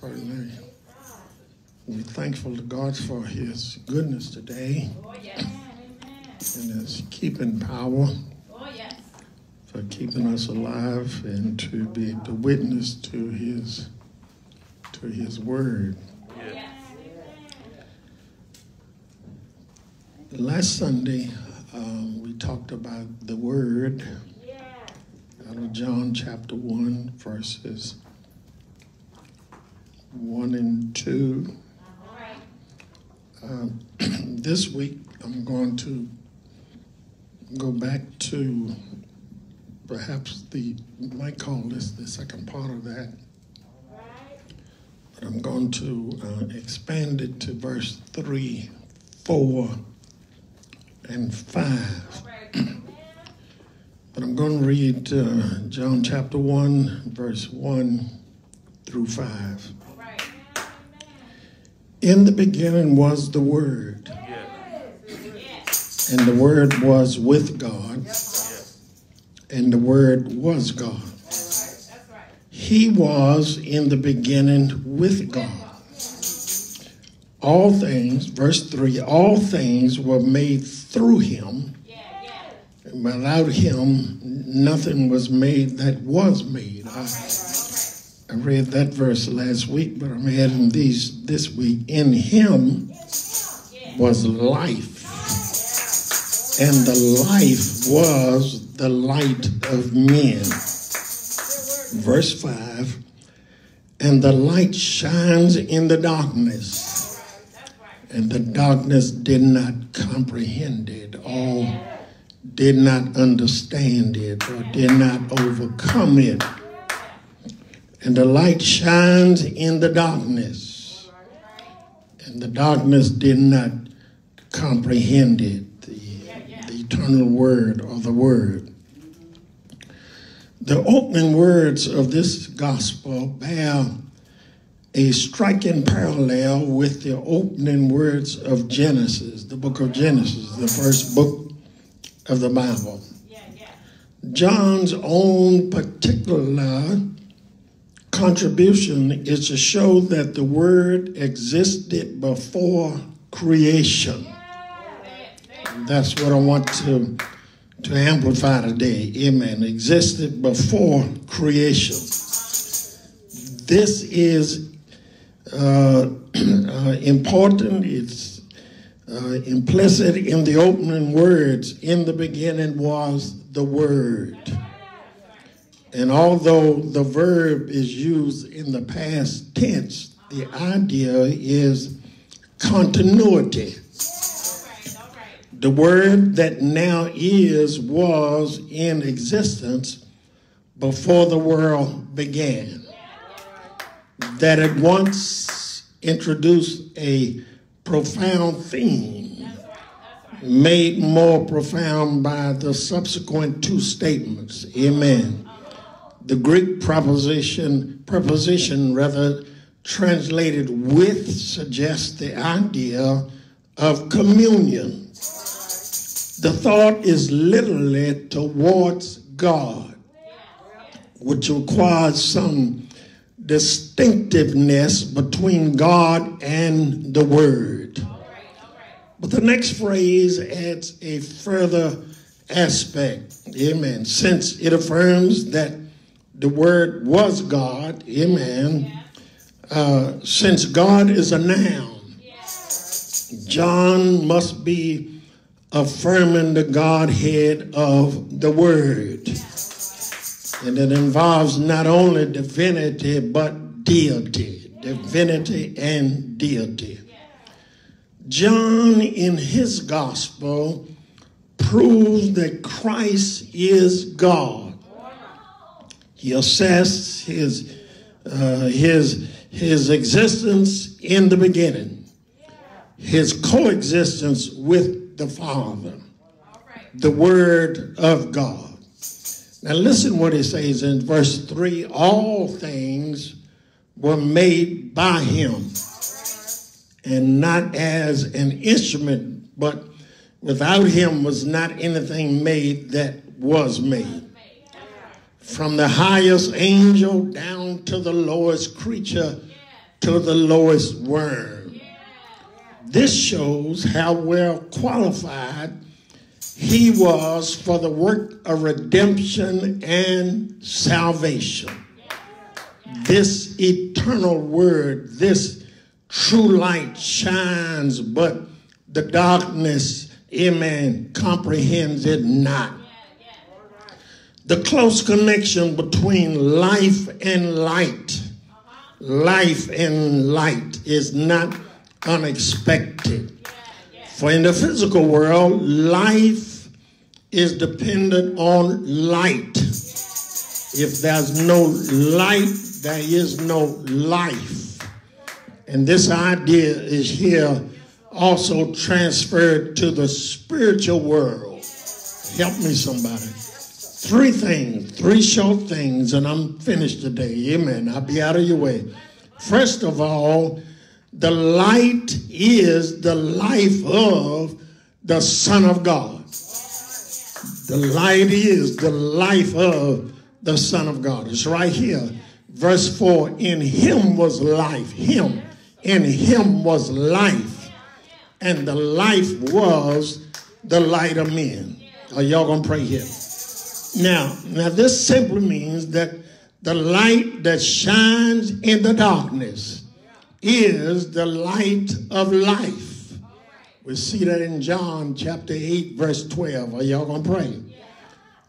Certainly. We're thankful to God for his goodness today Oh, yes. and his keeping power for keeping us alive and to be the witness to his to his word. Yes. Last Sunday, um, we talked about the word out of John chapter 1, verses 1 and 2. All right. Um, this week, I'm going to go back to perhaps the, we might call this the second part of that, but I'm going to uh, expand it to verse 3, 4, and 5. But I'm going to read uh, John chapter 1, verse 1 through 5. In the beginning was the Word, and the Word was with God, and the Word was God. He was in the beginning with God. All things, verse 3, all things were made through him. Without him, nothing was made that was made. I, I read that verse last week, but I'm adding these this week. In him was life, and the life was the light of men. Verse 5 And the light shines in the darkness, and the darkness did not comprehend it, or did not understand it, or did not overcome it. And the light shines in the darkness, and the darkness did not comprehend it, the, the eternal word or the word. The opening words of this gospel bear a striking parallel with the opening words of Genesis, the book of Genesis, the first book of the Bible. John's own particular contribution is to show that the Word existed before creation. That's what I want to, to amplify today. Amen. Existed before creation. This is uh, uh, important. It's uh, implicit in the opening words. In the beginning was the Word. And although the verb is used in the past tense, the idea is continuity. All right. The word that now is was in existence before the world began. That at once introduced a profound theme, made more profound by the subsequent two statements. Amen. The Greek proposition, preposition rather, translated with suggests the idea of communion. The thought is literally towards God, which requires some distinctiveness between God and the Word. But the next phrase adds a further aspect. Amen. Since it affirms that the Word was God, amen. Uh, since God is a noun, John must be affirming the Godhead of the Word. And it involves not only divinity, but deity. Divinity and deity. John, in his gospel, proves that Christ is God. He assessed his, uh, his, his existence in the beginning, his coexistence with the Father, the Word of God. Now, listen what he says in verse 3 all things were made by him, and not as an instrument, but without him was not anything made that was made. From the highest angel down to the lowest creature to the lowest worm. This shows how well qualified he was for the work of redemption and salvation. This eternal word, this true light shines, but the darkness, amen, comprehends it not. The close connection between life and light, life and light is not unexpected. For in the physical world, life is dependent on light. If there's no light, there is no life. And this idea is here also transferred to the spiritual world. Help me, somebody. Three things, three short things, and I'm finished today. Amen. I'll be out of your way. First of all, the light is the life of the Son of God. The light is the life of the Son of God. It's right here. Verse 4 In him was life. Him. In him was life. And the life was the light of men. Are y'all going to pray here? Now, now this simply means that the light that shines in the darkness is the light of life. We see that in John chapter 8, verse 12. Are y'all to pray?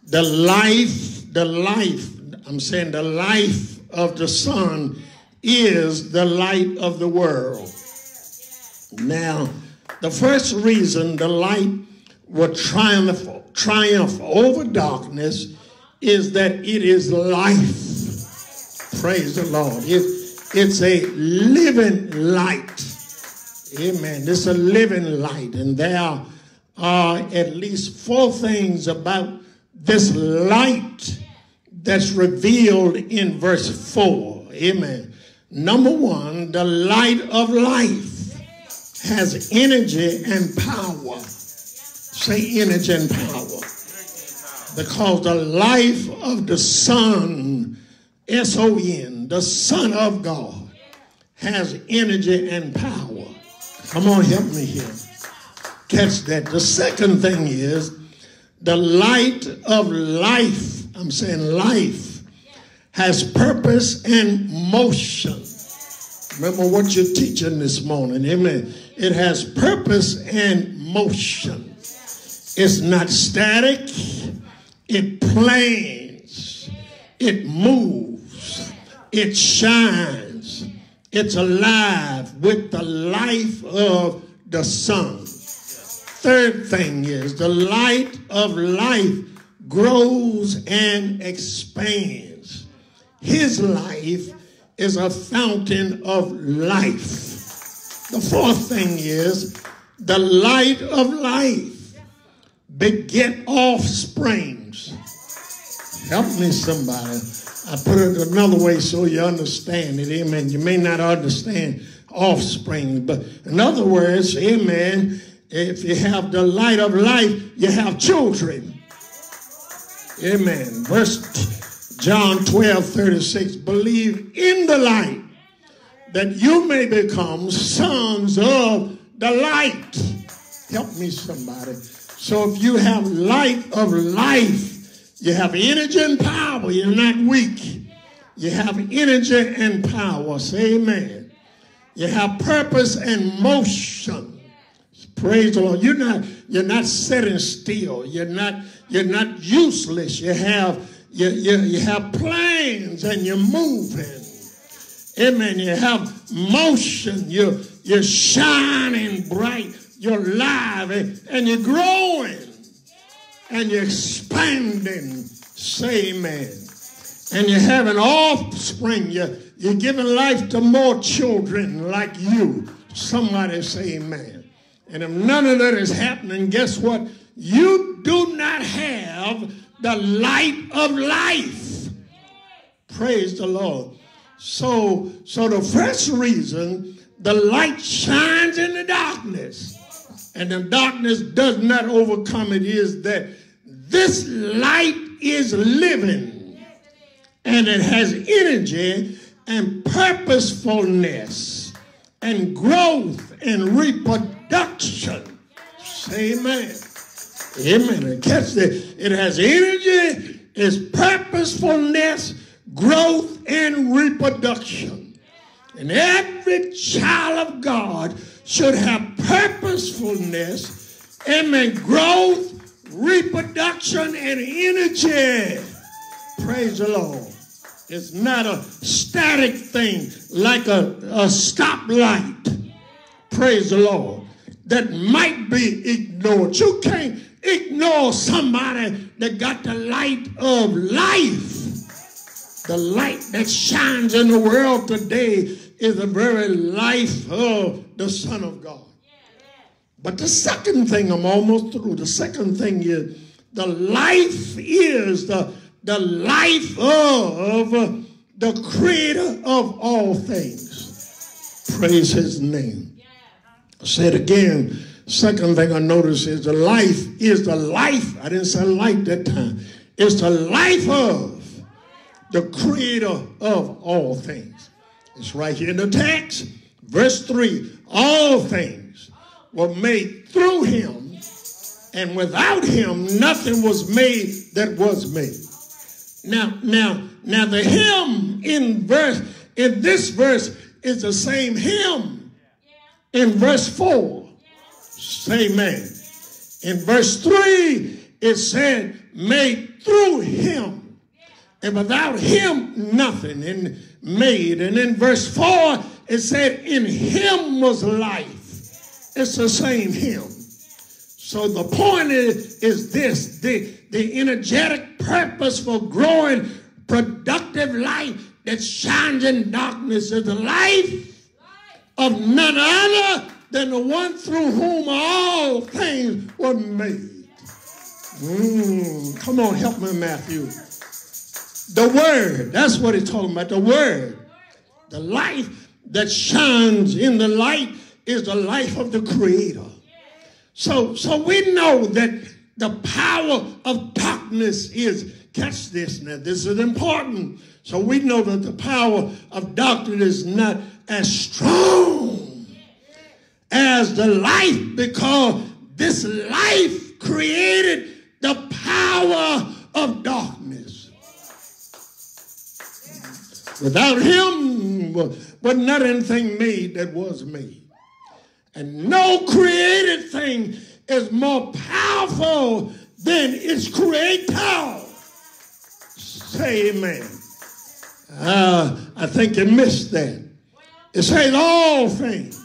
The life, the life, I'm saying the life of the Son is the light of the world. Now, the first reason the light will triumph, triumph over darkness is that it is life. Praise the Lord. It, it's a living light. Amen. It's a living light. And there are at least four things about this light that's revealed in verse 4. Amen. Number one, the light of life has energy and power. Say energy and power. Because the life of the Son, S O N, the Son of God, has energy and power. Come on, help me here. Catch that. The second thing is the light of life, I'm saying life, has purpose and motion. Remember what you're teaching this morning. Amen. It has purpose and motion. It's not static. It plans. It moves. It shines. It's alive with the life of the sun. Third thing is the light of life grows and expands. His life is a fountain of life. The fourth thing is the light of life beget offsprings. Help me, somebody. I put it another way so you understand it. Amen. You may not understand offspring, but in other words, amen. If you have the light of life, you have children. Amen. Verse John 12, 36. Believe in the light that you may become sons of the light. Help me, somebody. So if you have light of life, you have energy and power. You're not weak. You have energy and power. Say amen. You have purpose and motion. Praise the Lord. You're not, you're not sitting still. You're not, you're not useless. You have, you, you, you have plans and you're moving. Amen. You have motion. You're, you're shining bright. You're alive and, you're growing. and you're expanding. Say amen. And you're having offspring. You're, you're giving life to more children like you. Somebody say amen. And if none of that is happening, guess what? You do not have the light of life. Praise the Lord. So, so the first reason the light shines in the darkness, and the darkness does not overcome it, is that this light is living and it has energy and purposefulness and growth and reproduction. Say amen. Amen. Catch that. It has energy, it's purposefulness, growth, and reproduction. And every child of God should have purposefulness, amen, growth, reproduction, and energy. Praise the Lord. It's not a static thing like a, a stoplight. Praise the Lord. That might be ignored. You can't ignore somebody that got the light of life. The light that shines in the world today is the very life of the Son of God. But the second thing, I'm almost through. The second thing is the life is the, the life of the creator of all things. Praise his name. I said again, second thing I notice is the life is the life. I didn't say life that time. It's the life of the creator of all things. It's right here in the text, verse 3. All things were made through him, and without him, nothing was made that was made. Now, now, now the him in verse, in this verse is the same him in verse 4. Say amen. In verse 3, it said, made through him and without him, nothing and made. And in verse 4, it said, In him was life. It's the same him. So the point is, is this the, the energetic purpose for growing productive life that shines in darkness is the life of none other than the one through whom all things were made. Mm, come on, help me, Matthew. The word. That's what he's talking about. The word. The life that shines in the light is the life of the creator. So, so we know that the power of darkness is, catch this now, this is important. So we know that the power of darkness is not as strong as the life because this life created the power of darkness. Without him was not anything made that was made. And no created thing is more powerful than its creator. Say amen. Uh, I think you missed that. It says all things.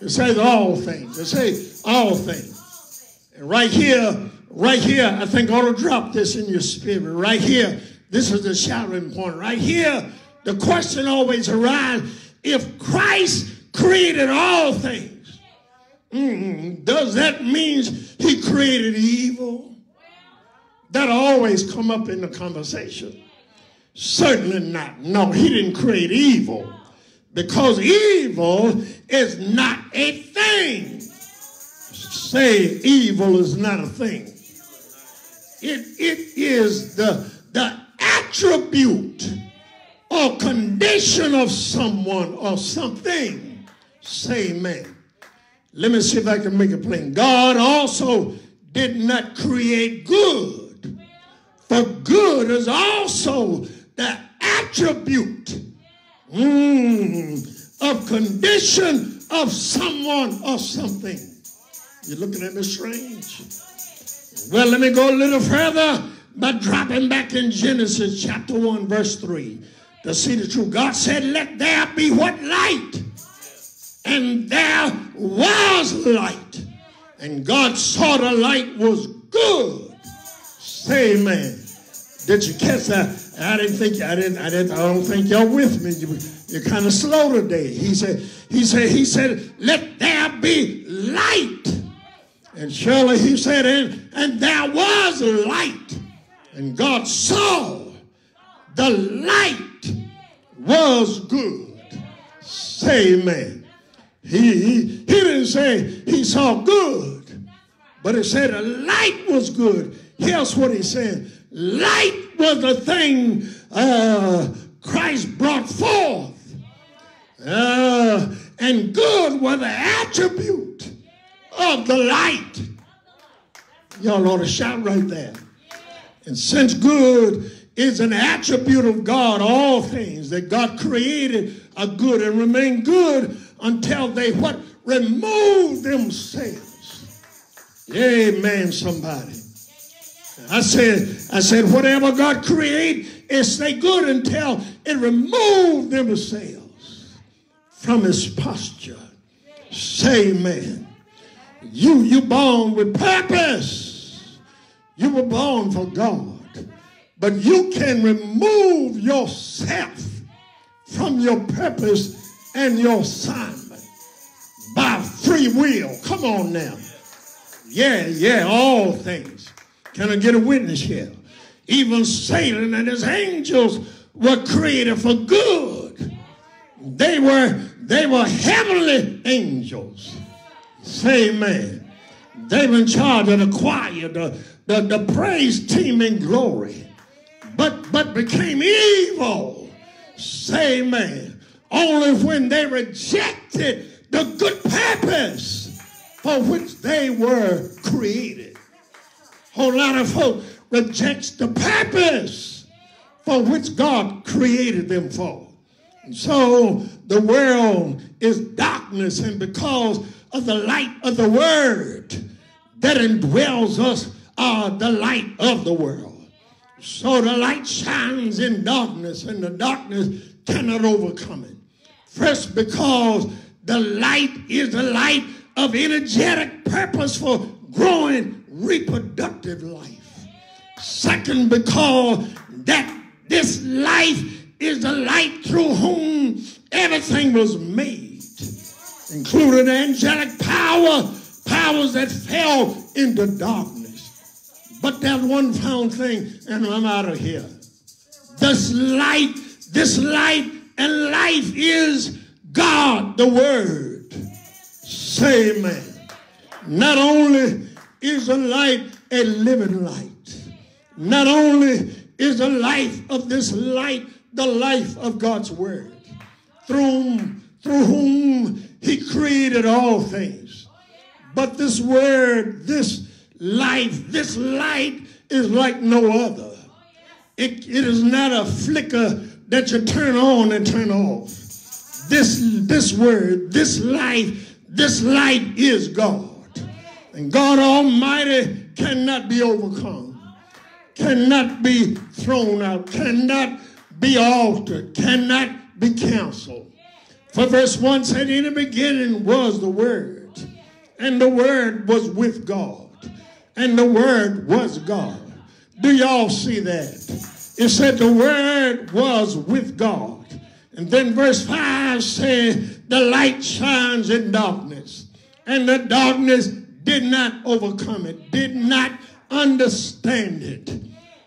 It says all things. It says all things. And right here, right here, I think I ought to drop this in your spirit. Right here, this is the shouting point. Right here, the question always arises if Christ created all things, mm, does that mean he created evil? That always come up in the conversation. Certainly not. No, he didn't create evil because evil is not a thing. Say evil is not a thing. It, it is the attribute or condition of someone or something. Say amen. Let me see if I can make it plain. God also did not create good, for good is also the attribute mm, of condition of someone or something. You're looking at me strange. Well, let me go a little further by dropping back in Genesis chapter 1, verse 3 to see the truth. God said, Let there be what light. And there was light. And God saw the light was good. Say amen. Did you catch that? I didn't think I didn't I didn't I don't think y'all with me. You, you're kind of slow today. He said, he said, he said, let there be light. And surely he said, and, and there was light. And God saw the light was good. Say amen. He, he, didn't say he saw good, but he said the light was good. Here's what he said. Light was the thing uh, Christ brought forth. Uh, and good was the attribute of the light. Y'all ought to shout right there. And since good is an attribute of God, all things that God created are good and remain good until they what? Remove themselves. Amen, somebody. I said, I said, whatever God create is stay good until it remove themselves from his posture. Say amen. You you born with purpose. You were born for God. But you can remove yourself from your purpose and your assignment by free will. Come on now. Yeah, yeah, all things. Can I get a witness here? Even Satan and his angels were created for good. They were they were heavenly angels. Say amen. They were in charge of the choir, the, uh, the, the praise team in glory. But but became evil. Say amen. Only when they rejected the good purpose for which they were created. A Whole lot of folk rejects the purpose for which God created them for. And so the world is darkness, and because of the light of the word that indwells us are the light of the world. So the light shines in darkness, and the darkness cannot overcome it. First, because the light is the light of energetic purpose for growing reproductive life. Second, because that this life is the light through whom everything was made, including angelic power, powers that fell into darkness. But that one found thing, and I'm out of here. This light, this light and life is God, the Word. Say amen. Not only is the light a living light, not only is the life of this light the life of God's Word, through, through whom He created all things. But this Word, this life, this light is like no other. It, it is not a flicker that you turn on and turn off. This, this word, this life, this light is God. And God Almighty cannot be overcome, cannot be thrown out, cannot be altered, cannot be canceled. For verse 1 said, In the beginning was the Word, and the Word was with God, and the Word was God. Do y'all see that? It said the Word was with God. And then verse 5 said, The light shines in darkness, and the darkness did not overcome it, did not understand it.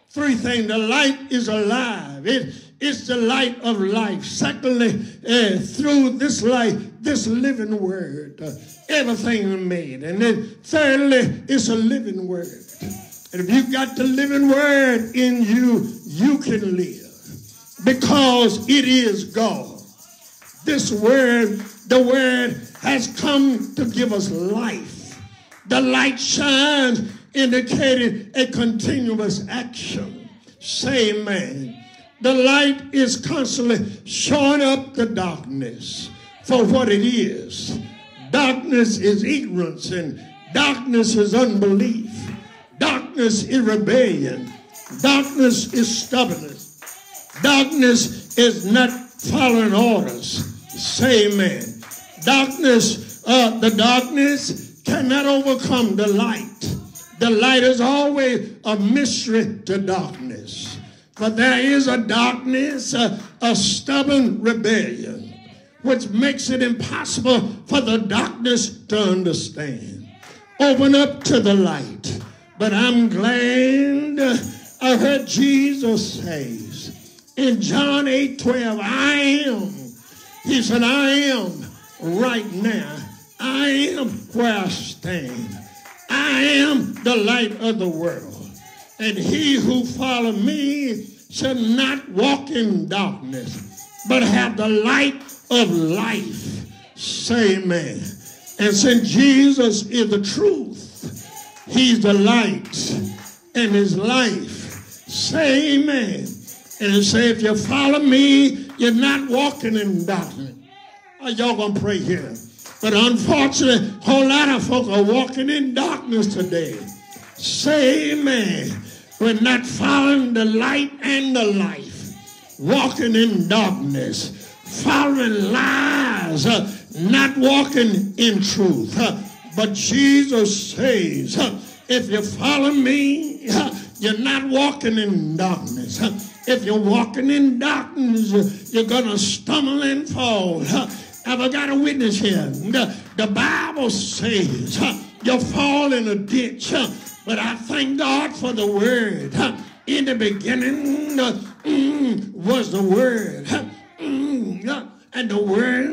Three things the light is alive, it is the light of life. Secondly, uh, through this light, this living word, uh, everything is made. And then thirdly, it's a living word. And if you've got the living word in you, you can live because it is God. This word, the word has come to give us life. The light shines, indicating a continuous action. Say amen. The light is constantly showing up the darkness for what it is. Darkness is ignorance and darkness is unbelief. Darkness is rebellion. Darkness is stubbornness. Darkness is not following orders. Say amen. Darkness, uh, the darkness cannot overcome the light. The light is always a mystery to darkness. For there is a darkness, a, a stubborn rebellion, which makes it impossible for the darkness to understand. Open up to the light. But I'm glad I heard Jesus says in John 8 12, I am. He said, I am right now. I am where I stand. I am the light of the world. And he who follow me shall not walk in darkness, but have the light of life. Say amen. And since Jesus is the truth, he's the light and his life. Say amen. And say, if you follow me, you're not walking in darkness. Y'all gonna pray here? But unfortunately, a whole lot of folks are walking in darkness today. Say amen. We're not following the light and the life. Walking in darkness. Following lies. Uh, not walking in truth. Uh, but Jesus says, uh, if you follow me, you're not walking in darkness. If you're walking in darkness, you're going to stumble and fall. Have I got a witness here? The, Bible says you fall in a ditch, but I thank God for the word. In the beginning mm, was the word, mm, and the word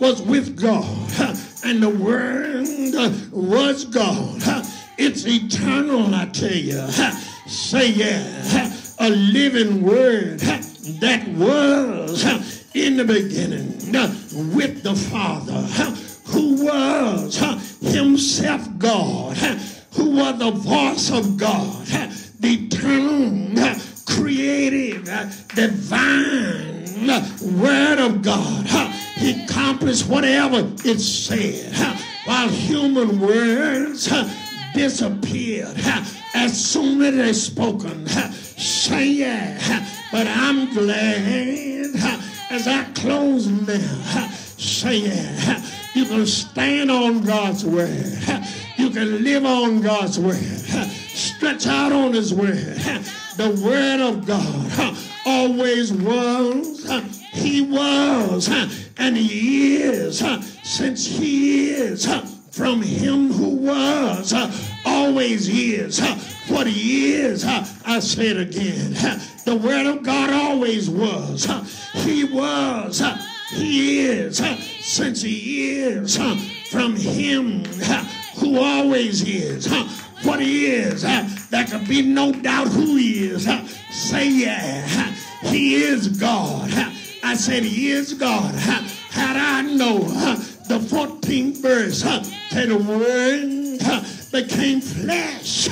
was with God, and the word was God. It's eternal, I tell you. Say yeah, a living word that was in the beginning with the Father who was himself God, was the voice of God, the eternal, creative, divine word of God. He accomplished whatever it said while human words disappeared as soon as they spoken. Say but I'm glad as I close now, saying, you can stand on God's word. You can live on God's word. Stretch out on his word. The word of God always was, he was, and he is, since he is from him who was, always is, what he is. I say it again. The word of God always was. He was. He is. Since he is from him who always is. What he is. There can be no doubt who he is. Say yeah. He is God. I said he is God. Had I know the 14th verse, that the word became flesh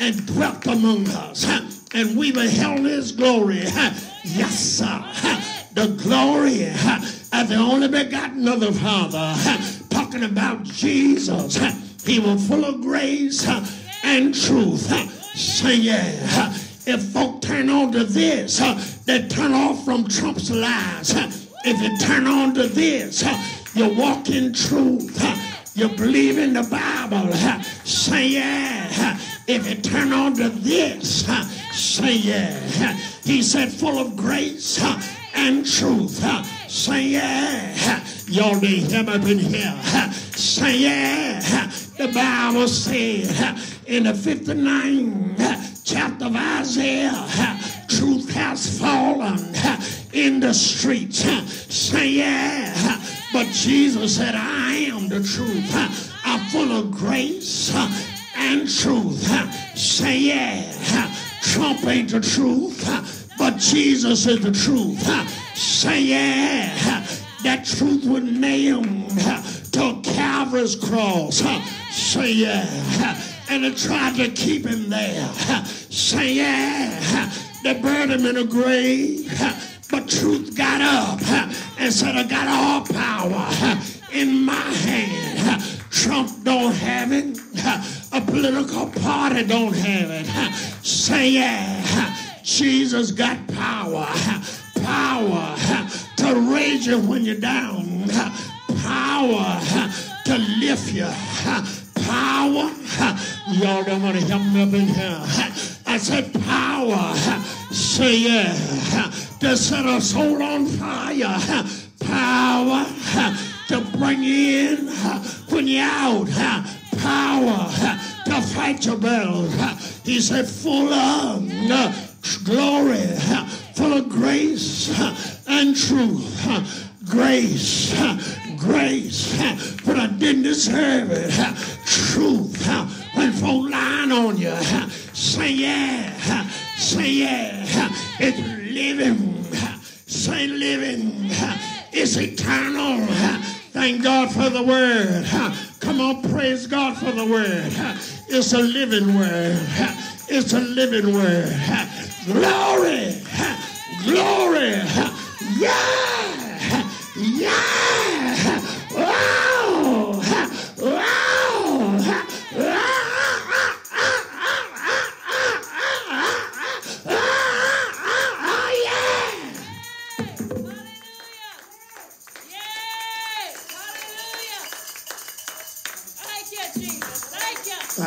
and dwelt among us. And we beheld his glory. Yes, sir. The glory of the only begotten of the Father. Talking about Jesus. He was full of grace uh, and truth. Uh, say yeah. Uh, if folk turn on to this, they turn off from Trump's lies. If you turn on to this, you walk in truth. You believe in the Bible. Say yeah. If you turn on to this, say yeah. He said, full of grace and truth. Say yeah. Y'all need him up in here. Say yeah. The Bible said in the 59th chapter of Isaiah, truth has fallen in the streets. Say yeah. But Jesus said, I am the truth. I'm full of grace and truth. Say yeah. Trump ain't the truth, but Jesus is the truth. Say yeah. That truth was nailed to Calvary's cross. Say yeah. And they tried to keep him there. Say yeah. They burned him in a grave. But truth got up and said, I got all power in my hand. Trump don't have it. A political party don't have it. Say yeah. Jesus got power. Power to raise you when you're down. Power to lift you power. Y'all don't want to help me up in here. I said power. Say yeah. To set a soul on fire. Power to bring in when you're out. Power to fight your battles. He said full of glory, full of grace and truth. Grace, grace, but I didn't deserve it. Truth, when folk lying on you, say yeah, say yeah. It's living, say living. It's eternal. Thank God for the word. Come on, praise God for the word. It's a living word. It's a living word. Glory, glory, yeah, yeah.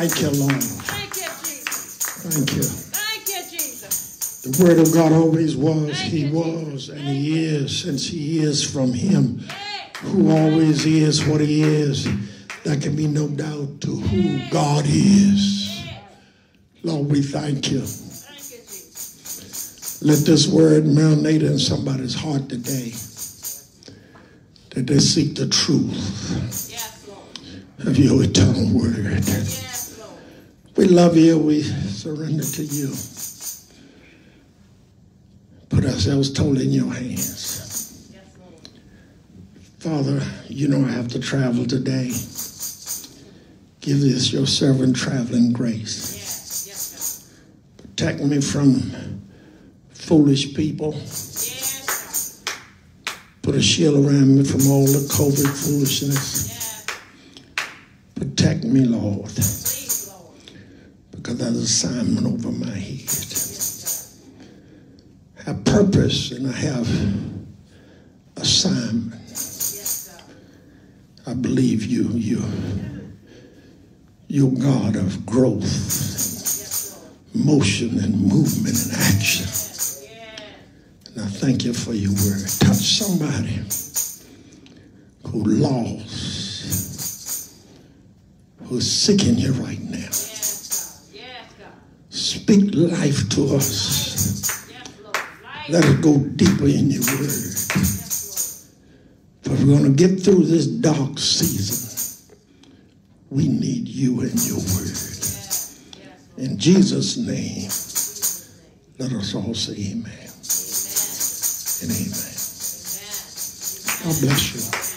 Thank you. Lord. Thank you, Jesus. Thank you. Thank you, Jesus. The word of God always was, Thank he you, was, and he is, since he is from him, who always is what he is. There can be no doubt to who God is. Lord, we thank you. Thank you, Jesus. Let this word marinate in somebody's heart today. That they seek the truth of your eternal word. We love you. We surrender to you. Put ourselves totally in your hands. Father, you know I have to travel today. Give this your servant traveling grace. Protect me from foolish people. Put a shield around me from all the COVID foolishness. Protect me, Lord. Because there's assignment over my head. I have purpose and I have assignment. I believe you. You, you're God of growth, motion, and movement and action. And I thank you for your word. Touch somebody who lost, who's sick in you right now. Speak life to us. Let us go deeper in your word. But we're going to get through this dark season. We need you and your word. In Jesus' name, let us all say amen and. Amen. God bless you.